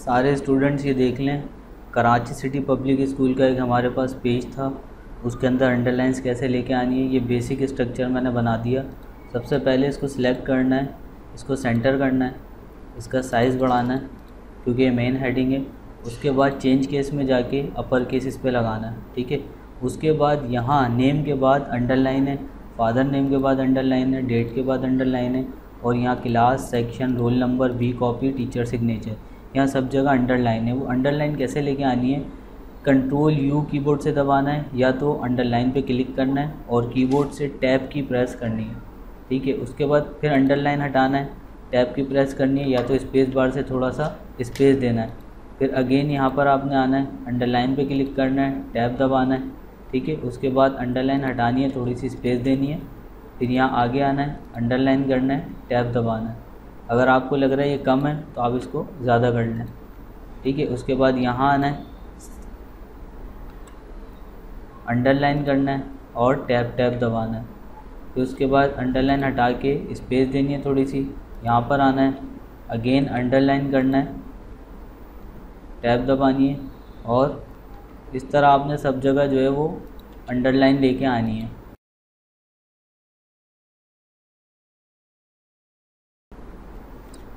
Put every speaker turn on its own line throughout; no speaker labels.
सारे स्टूडेंट्स ये देख लें। कराची सिटी पब्लिक स्कूल का एक हमारे पास पेज था। उसके अंदर अंडरलाइंस कैसे लेके आनी है, ये बेसिक स्ट्रक्चर मैंने बना दिया। सबसे पहले इसको सिलेक्ट करना है, इसको सेंटर करना है, इसका साइज़ बढ़ाना है, क्योंकि ये मेन हेडिंग है। उसके बाद चेंज केस में जाके अपर केस इस पर लगाना है, ठीक है? उसके बाद यहाँ नेम के बाद अंडरलाइन है फादर नेम के बाद अंडरलाइन है डेट के बाद अंडरलाइन है, और यहाँ class section roll number B copy teacher signature यहाँ सब जगह अंडरलाइन है। वो अंडरलाइन कैसे लेके आनी है? कंट्रोल यू कीबोर्ड से दबाना है या तो अंडरलाइन पे क्लिक करना है और कीबोर्ड से टैब की प्रेस करनी है। ठीक है, उसके बाद फिर अंडरलाइन हटाना है टैब की प्रेस करनी है या तो स्पेस बार से थोड़ा सा स्पेस देना है। फिर अगेन यहाँ पर आपने आना है अंडरलाइन पे क्लिक करना है टैब दबाना है। ठीक है, उसके बाद अंडरलाइन हटानी है, थोड़ी सी स्पेस देनी है। फिर यहाँ आगे आना है अंडरलाइन करना है टैब दबाना है। अगर आपको लग रहा है ये कम है तो आप इसको ज़्यादा कर लें। ठीक है, उसके बाद यहाँ आना है। अंडरलाइन करना है और टैप टैप दबाना है। फिर उसके बाद अंडरलाइन हटा के स्पेस देनी है थोड़ी सी यहाँ पर आना है। अगेन अंडरलाइन करना है। टैप दबानी है और इस तरह आपने सब जगह जो है वो अंडरलाइन लेके आनी है।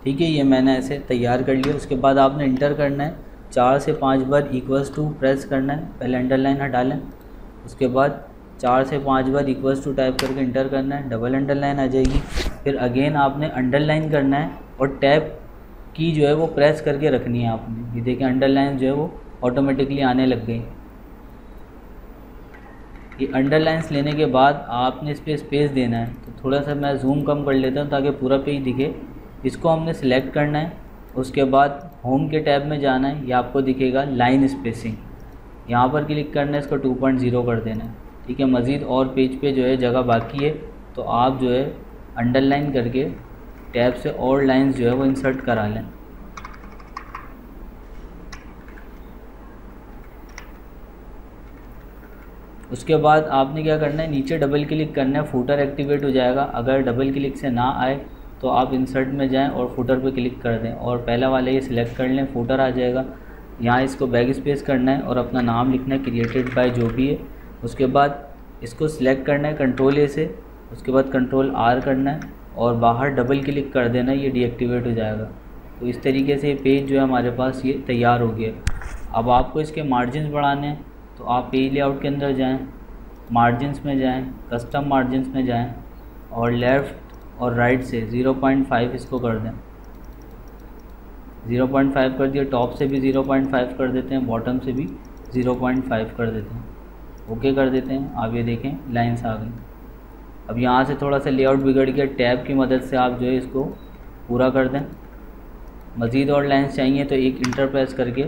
ठीक है, ये मैंने ऐसे तैयार कर लिया। उसके बाद आपने इंटर करना है। चार से पाँच बार इक्वल्स टू प्रेस करना है। पहले अंडरलाइन हटा लें। उसके बाद चार से पाँच बार इक्वल्स टू टाइप करके इंटर करना है। डबल अंडरलाइन आ जाएगी। फिर अगेन आपने अंडरलाइन करना है और टैप की जो है वो प्रेस करके रखनी है आपने। ये देखिए अंडरलाइन जो है वो ऑटोमेटिकली आने लग गई। ये अंडरलाइंस लेने के बाद आपने इस पर स्पेस देना है। तो थोड़ा सा मैं जूम कम कर लेता हूँ ताकि पूरा पेज दिखे। इसको हमने सेलेक्ट करना है। उसके बाद होम के टैब में जाना है। ये आपको दिखेगा लाइन स्पेसिंग यहाँ पर क्लिक करना है, इसको 2.0 कर देना है। ठीक है, मज़ीद और पेज पे जो है जगह बाकी है। तो आप जो है अंडरलाइन करके टैब से और लाइंस जो है वो इंसर्ट करा लें। उसके बाद आपने क्या करना है, नीचे डबल क्लिक करना है फूटर एक्टिवेट हो जाएगा। अगर डबल क्लिक से ना आए तो आप इंसर्ट में जाएँ और फुटर पे क्लिक कर दें और पहला वाला ये सिलेक्ट कर लें फुटर आ जाएगा। यहाँ इसको बैग स्पेस करना है और अपना नाम लिखना है क्रिएटेड बाय जो भी है। उसके बाद इसको सिलेक्ट करना है कंट्रोल ए से। उसके बाद कंट्रोल आर करना है और बाहर डबल क्लिक कर देना ये डीएक्टिवेट हो जाएगा। तो इस तरीके से पेज जो है हमारे पास ये तैयार हो गया। अब आपको इसके मार्जिन बढ़ाने हैं तो आप पेज लेआउट के अंदर जाएँ मार्जिनस में जाएँ कस्टम मार्जिनस में जाएँ और लेफ़्ट और राइट से 0.5 इसको कर दें। 0.5 कर दिया टॉप से भी 0.5 कर देते हैं बॉटम से भी 0.5 कर देते हैं। ओके कर देते हैं। आप ये देखें लाइन्स आ गई। अब यहाँ से थोड़ा सा लेआउट बिगड़ गया टैब की मदद से आप जो है इसको पूरा कर दें। मज़ीद और लाइन्स चाहिए तो एक इंटर प्रेस करके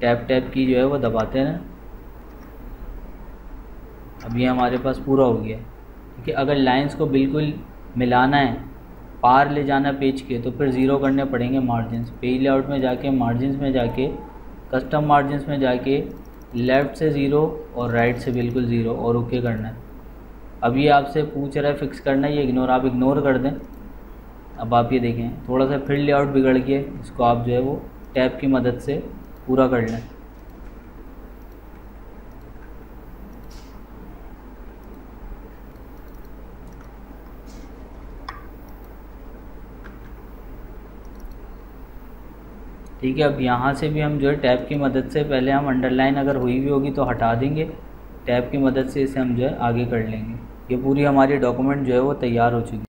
टैप टैप की जो है वो दबाते रहें। अब ये हमारे पास पूरा हो गया। ठीक है, अगर लाइंस को बिल्कुल मिलाना है। पार ले जाना पेज के तो फिर ज़ीरो करने पड़ेंगे मार्जिनस पेज लेआउट में जाके मार्जिनस में जाके कस्टम मार्जिनस में जाके लेफ़्ट से ज़ीरो और राइट से बिल्कुल ज़ीरो और ओके करना है। अब ये आपसे पूछ रहा है फिक्स करना है, ये इग्नोर आप इग्नोर कर दें। अब आप ये देखें, थोड़ा सा फिर लेआउट बिगड़ के इसको आप जो है वो टैप की मदद से पूरा कर लें। ठीक है, अब यहाँ से भी हम जो है टैब की मदद से पहले हम अंडरलाइन अगर हुई भी होगी तो हटा देंगे। टैब की मदद से इसे हम जो है आगे कर लेंगे। ये पूरी हमारी डॉक्यूमेंट जो है वो तैयार हो चुकी